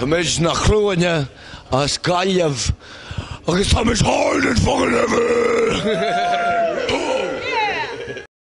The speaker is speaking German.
Tá méid nach chluúine a scaileh agus tá is háid fo le.